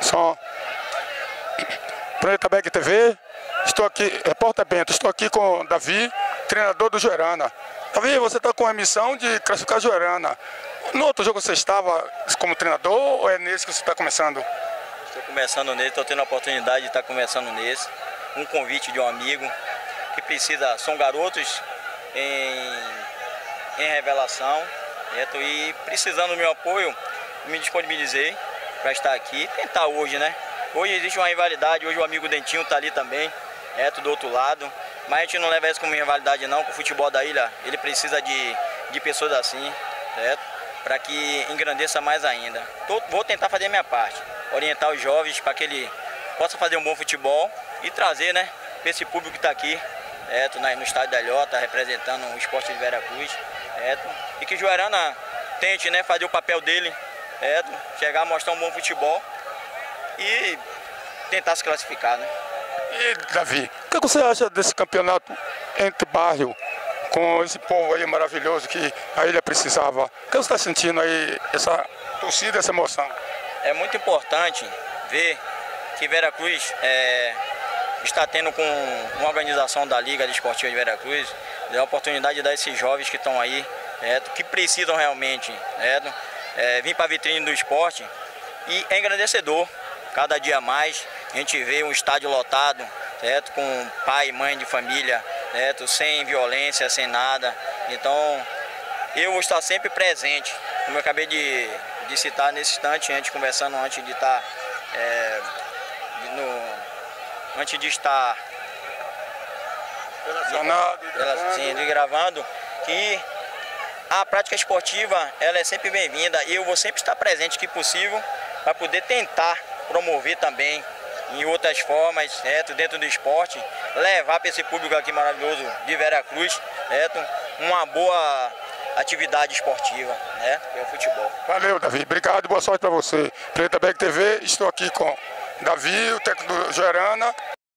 Som. Planeta Bag TV. Estou aqui, repórter Bento, estou aqui com Davi, treinador do Joerana. Davi, você está com a missão de classificar Joerana. No outro jogo você estava como treinador ou é nesse que você está começando? Estou começando nesse, estou tendo a oportunidade de estar começando nesse. Um convite de um amigo que precisa, são garotos em, em revelação, certo? e precisando do meu apoio, me disponibilizei para estar aqui tentar hoje, né? Hoje existe uma rivalidade, hoje o amigo Dentinho está ali também, é, do outro lado. Mas a gente não leva isso como rivalidade não, com o futebol da ilha, ele precisa de, de pessoas assim, certo? Para que engrandeça mais ainda. Tô, vou tentar fazer a minha parte, orientar os jovens para que ele possa fazer um bom futebol e trazer, né, para esse público que está aqui, certo? no estádio da Ilhota, representando o esporte de Veracruz, certo? E que o Joarana tente, né, fazer o papel dele, certo? Chegar a mostrar um bom futebol e tentar se classificar, né? E, Davi, o que você acha desse campeonato entre bairro, com esse povo aí maravilhoso que a ilha precisava? O que você está sentindo aí, essa torcida, essa emoção? É muito importante ver que Veracruz é, está tendo com uma organização da Liga Esportiva de Veracruz a oportunidade de dar esses jovens que estão aí, é, que precisam realmente é, é, vir para a vitrine do esporte e é engrandecedor cada dia mais. A gente vê um estádio lotado, certo? Com pai e mãe de família, certo? Sem violência, sem nada. Então, eu vou estar sempre presente. Como eu acabei de, de citar nesse instante, antes conversando antes de estar é, no, antes de estar. Sim, gravando, que a prática esportiva ela é sempre bem-vinda e eu vou sempre estar presente que possível para poder tentar promover também em outras formas, certo? dentro do esporte, levar para esse público aqui maravilhoso de Veracruz, certo? uma boa atividade esportiva, né? que é o futebol. Valeu, Davi. Obrigado, boa sorte para você. Preta Beg TV, estou aqui com Davi, o técnico Gerana.